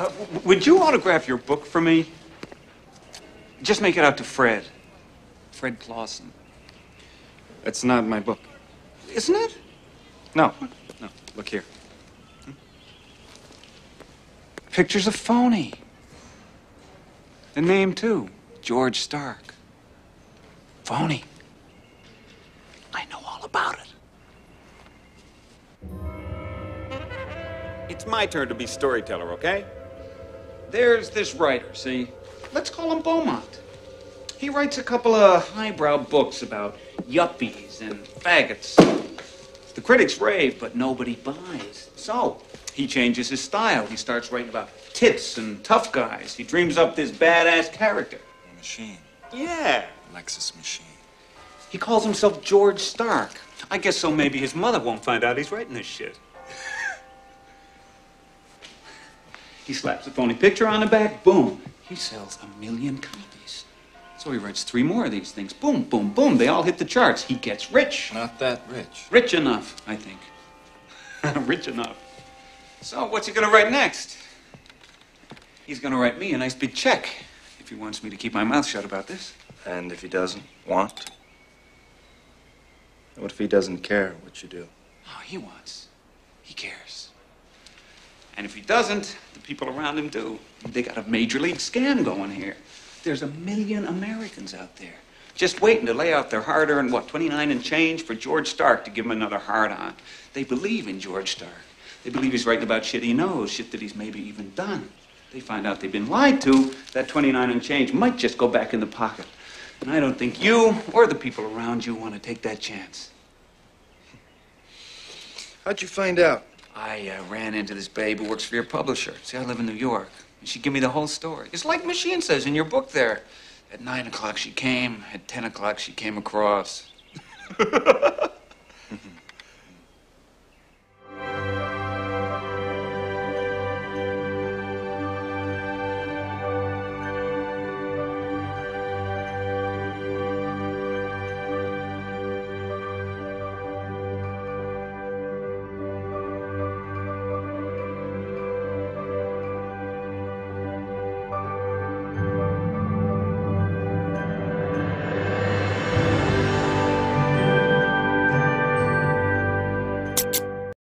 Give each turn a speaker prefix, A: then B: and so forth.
A: Uh, would you autograph your book for me? Just make it out to Fred. Fred Clawson.
B: It's not my book.
A: Isn't it?
B: No. No. Look here.
A: Picture's a phony. The name, too George Stark. Phony. I know all about it.
C: It's my turn to be storyteller, okay?
A: There's this writer, see? Let's call him Beaumont. He writes a couple of highbrow books about yuppies and faggots. The critics rave, but nobody buys. So, he changes his style. He starts writing about tits and tough guys. He dreams up this badass character.
D: A machine.
C: Yeah.
D: Alexis Machine.
A: He calls himself George Stark. I guess so maybe his mother won't find out he's writing this shit. He slaps a phony picture on the back, boom. He sells a million copies. So he writes three more of these things. Boom, boom, boom. They all hit the charts. He gets rich.
D: Not that rich.
A: Rich enough, I think. rich enough. So what's he gonna write next? He's gonna write me a nice big check if he wants me to keep my mouth shut about this.
D: And if he doesn't want? What if he doesn't care what you do?
A: Oh, he wants. He cares. And if he doesn't, the people around him do. They got a major league scam going here. There's a million Americans out there just waiting to lay out their hard earned, what, 29 and change for George Stark to give him another hard on. They believe in George Stark. They believe he's writing about shit he knows, shit that he's maybe even done. They find out they've been lied to, that 29 and change might just go back in the pocket. And I don't think you or the people around you want to take that chance.
D: How'd you find out?
A: I uh, ran into this babe who works for your publisher. See, I live in New York. And she gave me the whole story. It's like Machine says in your book there. At 9 o'clock she came, at 10 o'clock she came across.